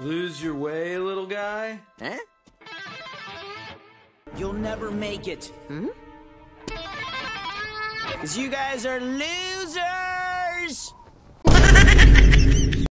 Lose your way, little guy? Huh? You'll never make it. Hmm? Because you guys are losers!